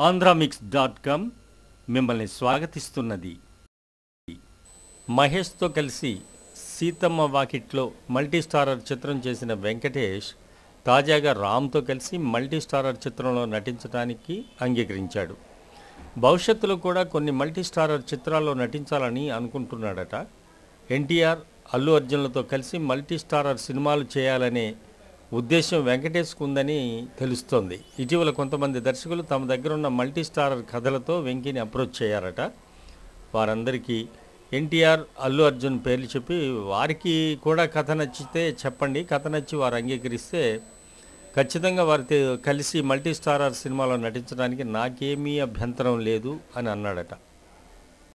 Andhramix dot com మిమ్మల్ని స్వాగతిస్తున్నది. మహేష్తో కలిసి సీతమ్మ వాకిట్లో మల్టీ స్టారర్ చిత్రం చేసిన వెంకటేష్ తాజాగా రామ్తో కలిసి మల్టీ స్టారర్ చిత్రంలో నటించడానికి అంగీకరించాడు. భవిష్యత్తులో కూడా కొన్ని మల్టీ స్టారర్ చిత్రాల్లో నటించాలని అనుకుంటున్నాడట. ఎన్టీఆర్ అల్లు అర్జున్లతో కలిసి మల్టీ స్టారర్ సినిమాలు చేయాలనే ఉద్దేశం వెంకటేష్కు ఉందని తెలుస్తోంది. ఇటీవల కొంతమంది దర్శకులు తమ దగ్గర ఉన్న మల్టీ స్టారర్ కథలతో వెంకీని అప్రోచ్ చేయారట. వారందరికీ ఎన్టీఆర్ అల్లు అర్జున్ పేర్లు చెప్పి వారికి కూడా కథ నచ్చితే చెప్పండి కథ నచ్చి వారు అంగీకరిస్తే ఖచ్చితంగా వారితో కలిసి మల్టీ స్టారర్ సినిమాలో నటించడానికి నాకేమీ అభ్యంతరం లేదు అని అన్నాడట.